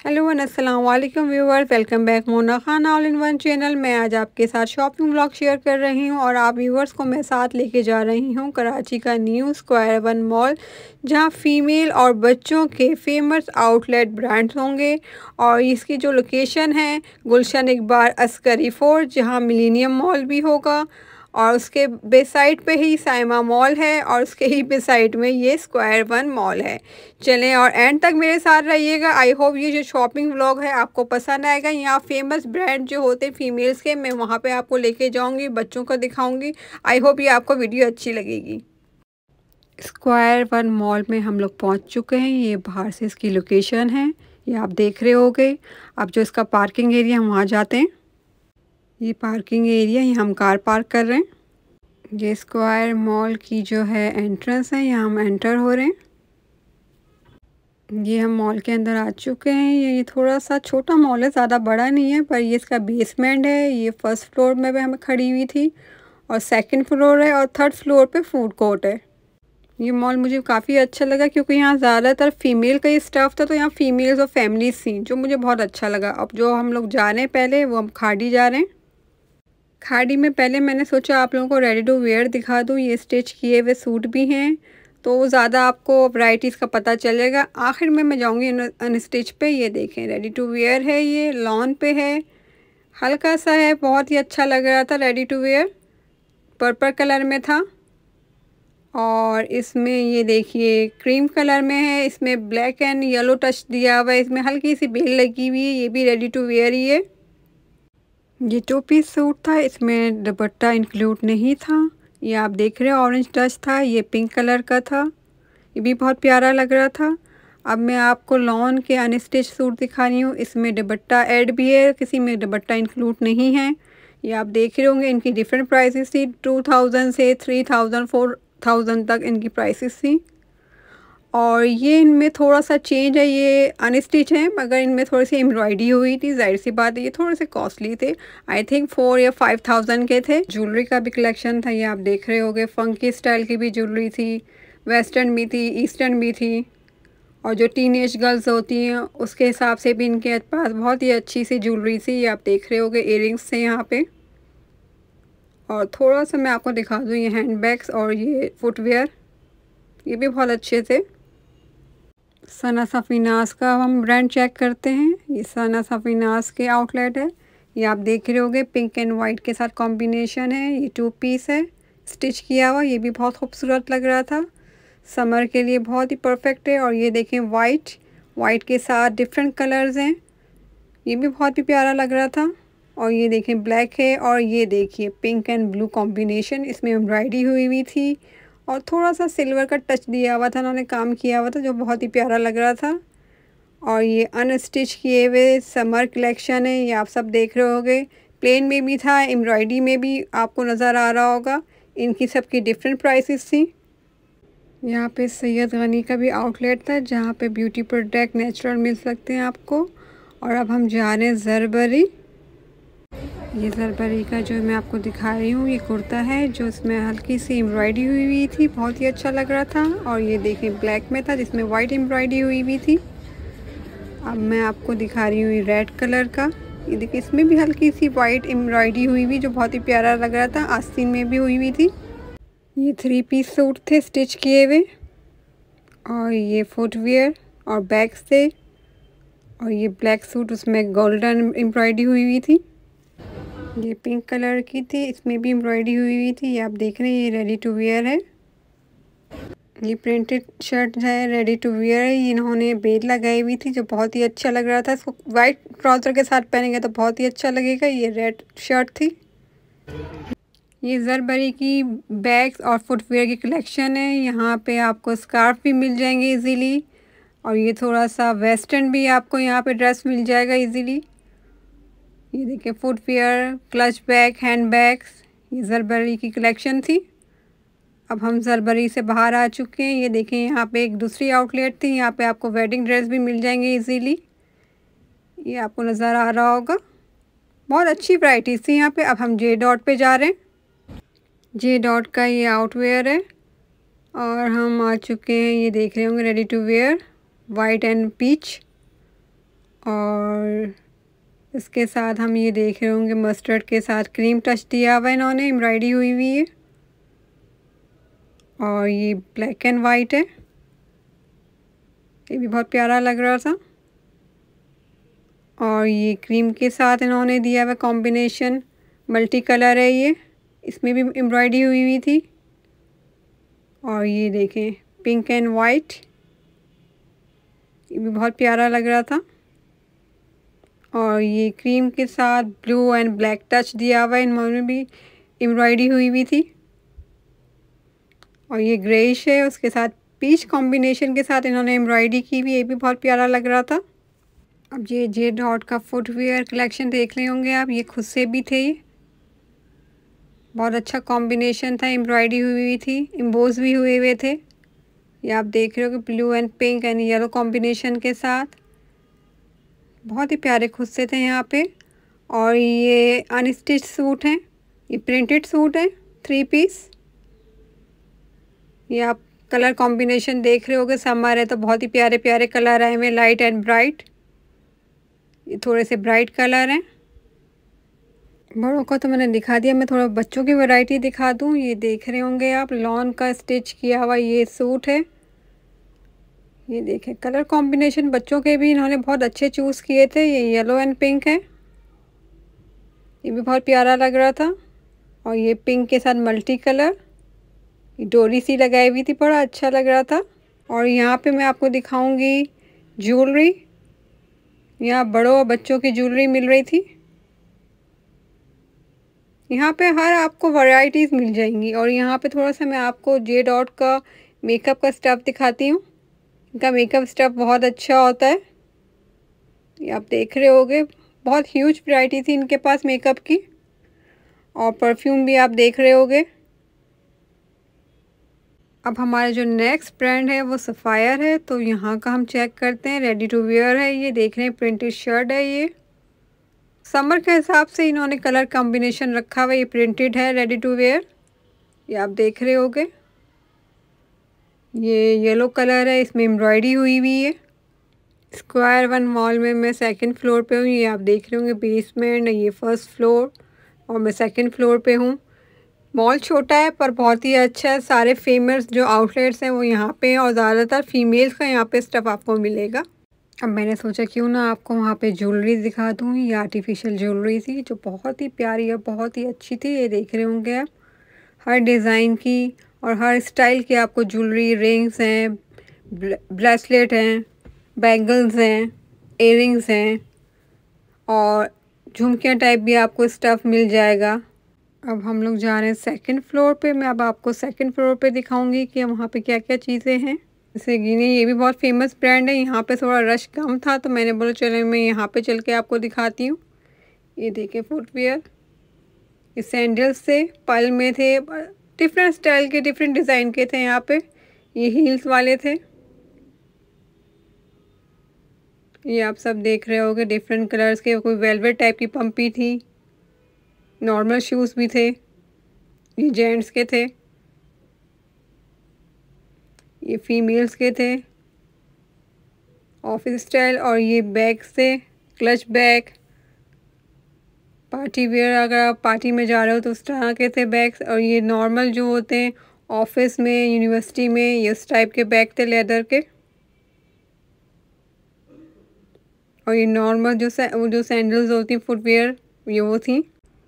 Hello one अस्सलाम वालेकुम viewers, welcome back Mona Khan all in one channel. मैं आज आपके साथ शॉपिंग ब्लॉग शेयर कर रही हूँ और आप व्यूवर्स को मैं साथ लेके जा रही हूँ कराची का न्यू स्क्वायर वन मॉल, जहाँ फीमेल और बच्चों के फ़ेमस आउटलेट ब्रांड्स होंगे। और इसकी जो लोकेशन है, गुलशन इकबार अस्करी फोर्ट, जहाँ मिलीनियम मॉल भी होगा। और उसके बेसाइड पे ही साइमा मॉल है और उसके ही बेसाइड में ये स्क्वायर वन मॉल है। चलें और एंड तक मेरे साथ रहिएगा। आई होप ये जो शॉपिंग व्लॉग है आपको पसंद आएगा। यहाँ फ़ेमस ब्रांड जो होते हैं फीमेल्स के, मैं वहाँ पे आपको लेके जाऊँगी, बच्चों को दिखाऊँगी। आई होप ये आपको वीडियो अच्छी लगेगी। स्क्वायर वन मॉल में हम लोग पहुँच चुके हैं। ये बाहर से इसकी लोकेशन है। ये आप देख रहे हो अब जो इसका पार्किंग एरिया हम वहाँ जाते हैं। ये पार्किंग एरिया, यहाँ हम कार पार्क कर रहे हैं। ये स्क्वायर मॉल की जो है एंट्रेंस है, यहाँ हम एंटर हो रहे हैं। ये हम मॉल के अंदर आ चुके हैं। ये थोड़ा सा छोटा मॉल है, ज़्यादा बड़ा नहीं है, पर ये इसका बेसमेंट है। ये फ़र्स्ट फ्लोर में भी हमें खड़ी हुई थी और सेकंड फ्लोर है और थर्ड फ्लोर पे फ़ूड कोर्ट है। ये मॉल मुझे काफ़ी अच्छा लगा क्योंकि यहाँ ज़्यादातर फीमेल का ही स्टाफ था तो यहाँ फीमेल्स और फैमिलीज़ थी, जो मुझे बहुत अच्छा लगा। अब जो हम लोग जा रहे हैं पहले, वो हम खाड़ी जा रहे हैं। खाड़ी में पहले मैंने सोचा आप लोगों को रेडी टू वेयर दिखा दूँ, ये स्टिच किए हुए सूट भी हैं तो ज़्यादा आपको वैरायटीज़ का पता चलेगा। आखिर में मैं जाऊँगी अनस्टिच पे, ये देखें रेडी टू वेयर है ये लॉन पे है, हल्का सा है, बहुत ही अच्छा लग रहा था ready to wear purple colour में था, और इसमें ये देखिए क्रीम कलर में है, इसमें ब्लैक एंड येलो टच दिया हुआ है, इसमें हल्की सी बेल लगी हुई है, ये भी रेडी टू वेयर ही है। ये टू पीस सूट था, इसमें दुपट्टा इंक्लूड नहीं था। ये आप देख रहे हो ऑरेंज टच था, ये पिंक कलर का था। ये भी बहुत प्यारा लग रहा था। अब मैं आपको लॉन के अनस्टिच सूट दिखा रही हूँ। इसमें दुपट्टा ऐड भी है, किसी में दुपट्टा इंक्लूड नहीं है। ये आप देख रहे होंगे, इनकी डिफरेंट प्राइसेस थी। टू थाउज़ेंड से थ्री थाउज़ेंड फोर थाउज़ेंड तक इनकी प्राइसेस थी। और ये इनमें थोड़ा सा चेंज है, ये अनस्टिच है, मगर इनमें थोड़ी सी एम्ब्रॉयडरी हुई थी, ज़ाहिर सी बात है, ये थोड़े से कॉस्टली थे। आई थिंक फोर या फाइव थाउज़ेंड के थे। ज्वेलरी का भी कलेक्शन था, ये आप देख रहे होगे। फंकी स्टाइल की भी ज्वेलरी थी वेस्टर्न भी थी ईस्टर्न भी थी। और जो टीन एज गर्ल्स होती हैं, उसके हिसाब से भी इनके पास बहुत ही अच्छी सी ज्वेलरी थी, ये आप देख रहे होगे इयर थे यहाँ पर और थोड़ा सा मैं आपको दिखा दूँ, ये हैंड बैग्स और ये फुटवेयर ये भी बहुत अच्छे थे। सना सफ़ीनास का हम ब्रांड चेक करते हैं। ये सना सफ़ीनास के आउटलेट है। ये आप देख रहे होगे पिंक एंड वाइट के साथ कॉम्बिनेशन है। ये टू पीस है। स्टिच किया हुआ, ये भी बहुत खूबसूरत लग रहा था। समर के लिए बहुत ही परफेक्ट है और ये देखें वाइट वाइट के साथ डिफरेंट कलर्स हैं। ये भी बहुत ही प्यारा लग रहा था। और ये देखें ब्लैक है और ये देखिए पिंक एंड ब्लू कॉम्बिनेशन इसमें एम्ब्रॉयडरी हुई हुई थी। और थोड़ा सा सिल्वर का टच दिया हुआ था, उन्होंने काम किया हुआ था, जो बहुत ही प्यारा लग रहा था। और ये अनस्टिच किए हुए समर कलेक्शन है, ये आप सब देख रहे होगे। प्लेन में भी था एम्ब्रॉयडरी में भी आपको नज़र आ रहा होगा। इनकी सबकी डिफरेंट प्राइसेस थी। यहाँ पे सैयद गनी का भी आउटलेट था, जहाँ पे ब्यूटी प्रोडक्ट नेचुरल मिल सकते हैं आपको। और अब हम जा रहे हैं जरबरी ये जरबरी का जो मैं आपको दिखा रही हूँ, ये कुर्ता है, जो इसमें हल्की सी एम्ब्रॉयडरी हुई हुई थी, बहुत ही अच्छा लग रहा था। और ये देखें ब्लैक में था, जिसमें वाइट एम्ब्रॉयडरी हुई हुई थी। अब मैं आपको दिखा रही हूँ रेड कलर का। ये देखिए, इसमें भी हल्की सी वाइट एम्ब्रॉयडरी हुई हुई, जो बहुत ही प्यारा लग रहा था। आस्तीन में भी हुई हुई थी। ये थ्री पीस सूट थे स्टिच किए हुए। और ये फुटवेयर और बैग्स थे। और ये ब्लैक सूट उसमें गोल्डन एम्ब्रॉयडरी हुई हुई थी। ये पिंक कलर की थी, इसमें भी एम्ब्रॉयडरी हुई हुई थी, ये आप देख रहे हैं, ये रेडी टू वेयर है। ये प्रिंटेड शर्ट है रेडी टू वेयर है इन्होंने बेल लगाई हुई थी जो बहुत ही अच्छा लग रहा था, इसको वाइट ट्राउज़र के साथ पहनेंगे तो बहुत ही अच्छा लगेगा, ये रेड शर्ट थी। ये जरबरी की बैग्स और फुटवेयर की कलेक्शन है, यहाँ पे आपको स्कार्फ भी मिल जाएँगे इजीली और ये थोड़ा सा वेस्टर्न भी आपको यहाँ पे ड्रेस मिल जाएगा इजीली ये देखिए footwear clutch bag hand bags ये जरबरी की कलेक्शन थी। अब हम जरबरी से बाहर आ चुके हैं। ये देखें यहाँ पे एक दूसरी आउटलेट थी। यहाँ पे आपको वेडिंग ड्रेस भी मिल जाएँगे इजीली ये आपको नज़र आ रहा होगा। बहुत अच्छी वराइटीज़ थी यहाँ पे। अब हम जे डॉट पे जा रहे हैं। जे डॉट का ये आउटवेयर है। और हम आ चुके हैं। ये देख रहे होंगे ready to wear white and peach और इसके साथ हम ये देख रहे होंगे मस्टर्ड के साथ क्रीम टच दिया हुआ इन्होंने एम्ब्रॉयडरी हुई हुई है। और ये ब्लैक एंड वाइट है। ये भी बहुत प्यारा लग रहा था। और ये क्रीम के साथ इन्होंने दिया हुआ कॉम्बिनेशन मल्टी कलर है ये। इसमें भी एम्ब्रॉयडरी हुई हुई थी। और ये देखें पिंक एंड वाइट ये भी बहुत प्यारा लग रहा था। और ये क्रीम के साथ ब्लू एंड ब्लैक टच दिया हुआ है। इनमें भी एम्ब्रॉयडरी हुई हुई थी। और ये ग्रेइश है। उसके साथ पीच कॉम्बिनेशन के साथ इन्होंने एम्ब्रॉयडरी की हुई। ये भी बहुत प्यारा लग रहा था। अब ये जे डॉट का फुटवेयर कलेक्शन देख रहे होंगे आप। ये खुद से भी थे ये। बहुत अच्छा कॉम्बिनेशन था। एम्ब्रॉयडरी हुई हुई थी। इम्बोज भी हुए हुए थे। ये आप देख रहे हो कि blue and pink and yellow combination के साथ। बहुत ही प्यारे खुद से थे यहाँ पे। और ये अनस्टिच सूट हैं, ये प्रिंटेड सूट है थ्री पीस ये आप कलर कॉम्बिनेशन देख रहे होगे समर है तो बहुत ही प्यारे प्यारे कलर आए हुए लाइट एंड ब्राइट ये थोड़े से ब्राइट कलर हैं। बड़ों का तो मैंने दिखा दिया, मैं थोड़ा बच्चों की वैरायटी दिखा दूँ। ये देख रहे होंगे आप लॉन का स्टिच किया हुआ ये सूट है। ये देखें कलर कॉम्बिनेशन बच्चों के भी इन्होंने बहुत अच्छे चूज़ किए थे। ये येलो एंड पिंक है। ये भी बहुत प्यारा लग रहा था। और ये पिंक के साथ मल्टी कलर डोरी सी लगाई हुई थी, बड़ा अच्छा लग रहा था। और यहाँ पे मैं आपको दिखाऊँगी ज्वेलरी यहाँ बड़ों और बच्चों की ज्वेलरी मिल रही थी। यहाँ पे हर आपको वैरायटीज़ मिल जाएँगी। और यहाँ पे थोड़ा सा मैं आपको जे डॉट का मेकअप का स्टफ़ दिखाती हूँ। इनका मेकअप स्टफ़ बहुत अच्छा होता है। ये आप देख रहे होगे, बहुत ह्यूज वैरायटी थी इनके पास मेकअप की। और परफ्यूम भी आप देख रहे होगे। अब हमारा जो नेक्स्ट ब्रांड है, वो सफ़ायर है तो यहाँ का हम चेक करते हैं। रेडी टू वेयर है ये, देख रहे हैं प्रिंटेड शर्ट है ये। समर के हिसाब से इन्होंने कलर कॉम्बिनेशन रखा हुआ ये प्रिंटेड है रेडी टू वेयर ये आप देख रहे होगे। ये येलो कलर है, इसमें एम्ब्रॉयडरी हुई हुई है। स्क्वायर वन मॉल में मैं सेकंड फ्लोर पे हूँ, ये आप देख रहे होंगे बेसमेंट ये फ़र्स्ट फ्लोर और मैं सेकंड फ्लोर पे हूँ। मॉल छोटा है, पर बहुत ही अच्छा है। सारे फ़ेमस जो आउटलेट्स हैं, वो यहाँ पे हैं और ज़्यादातर फीमेल्स का यहाँ पे स्टफ़ आपको मिलेगा। अब मैंने सोचा क्यों ना आपको वहाँ पे ज्वेलरी दिखा दूँ, ये आर्टिफिशियल ज्वेलरी थी जो बहुत ही प्यारी और बहुत ही अच्छी थी, ये देख रहे होंगे आप। हर डिज़ाइन की और हर स्टाइल की आपको ज्वेलरी रिंग्स हैं ब्रेसलेट हैं बैंगल्स हैं इयरिंग्स हैं और झुमकियाँ टाइप भी आपको स्टफ़ मिल जाएगा। अब हम लोग जा रहे हैं सेकंड फ्लोर पे। मैं अब आपको सेकंड फ्लोर पे दिखाऊँगी कि वहाँ पे क्या क्या चीज़ें हैं। जैसे गिनी, ये भी बहुत फ़ेमस ब्रांड है। यहाँ पे थोड़ा रश कम था तो मैंने बोला, चले, मैं यहाँ पे चल के आपको दिखाती हूँ। ये देखें फुटवेयर ये सैंडल्स थे, पल में थे डिफरेंट स्टाइल के डिफरेंट डिज़ाइन के थे यहाँ पे। ये हील्स वाले थे। ये आप सब देख रहे होगे डिफरेंट कलर्स के, कोई वेलवेट टाइप की पंपी थी। नॉर्मल शूज़ भी थे। ये जेंट्स के थे। ये फीमेल्स के थे। ऑफ़िस स्टाइल और ये बैग से क्लच बैग पार्टी वेयर अगर आप पार्टी में जा रहे हो तो उस तरह के थे बैग्स और ये नॉर्मल जो होते हैं ऑफ़िस में, यूनिवर्सिटी में, ये उस टाइप के बैग थे लेदर के। और ये नॉर्मल जो वो जो सैंडल्स होती हैं फुटवेयर ये वो थी।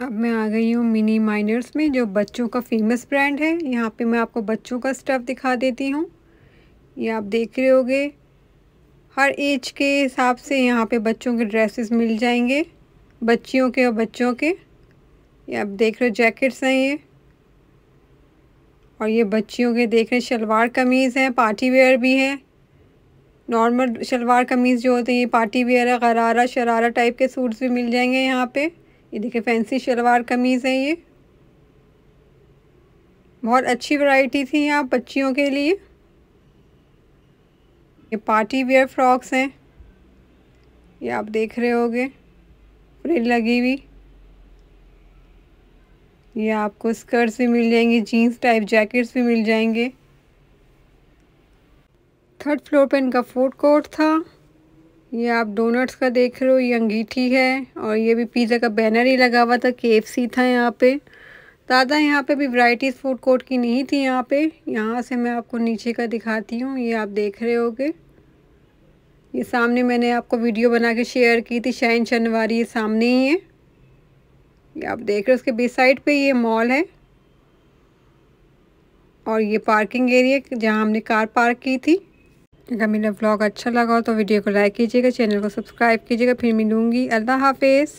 अब मैं आ गई हूँ मिनी माइनर्स में, जो बच्चों का फ़ेमस ब्रांड है। यहाँ पे मैं आपको बच्चों का स्टफ़ दिखा देती हूँ। ये आप देख रहे होगे। हर एज के हिसाब से यहाँ पे बच्चों के ड्रेसेस मिल जाएँगे। बच्चियों के और बच्चों के। ये आप देख रहे हो जैकेट्स हैं ये। और ये बच्चियों के देख रहे शलवार कमीज़ हैं, पार्टी वेयर भी है। नॉर्मल शलवार कमीज़ जो होते हैं, ये पार्टी वेयर है, गरारा, शरारा टाइप के सूट्स भी मिल जाएँगे यहाँ पे। ये देखिए, फैंसी शलवार कमीज़ है ये। बहुत अच्छी वैरायटी थी यहाँ बच्चियों के लिए। ये पार्टी वेयर फ्रॉक्स हैं। ये आप देख रहे होगे। फ्रिल लगी हुई। ये आपको स्कर्ट्स भी मिल जाएँगी, जीन्स टाइप जैकेट्स भी मिल जाएँगे। थर्ड फ्लोर पे इनका फ़ूड कोर्ट था। ये आप डोनट्स का देख रहे हो, ये अंगीठी है और ये भी पिज़्ज़ा का बैनर ही लगा हुआ था के था यहाँ पे। ज़्यादा यहाँ पे भी वैरायटीज़ फ़ूड कोर्ट की नहीं थी यहाँ पे। यहाँ से मैं आपको नीचे का दिखाती हूँ, ये आप देख रहे होगे। ये सामने मैंने आपको वीडियो बना के शेयर की थी शाइन शनवारी, ये सामने ही है। ये आप देख रहे हो, उसके बे साइड पे ये मॉल है। और ये पार्किंग एरिया जहाँ हमने कार पार्क की थी। अगर मेरा ब्लॉग अच्छा लगा हो तो वीडियो को लाइक कीजिएगा, चैनल को सब्सक्राइब कीजिएगा, फिर मिलूँगी। अल्लाह हाफिज़।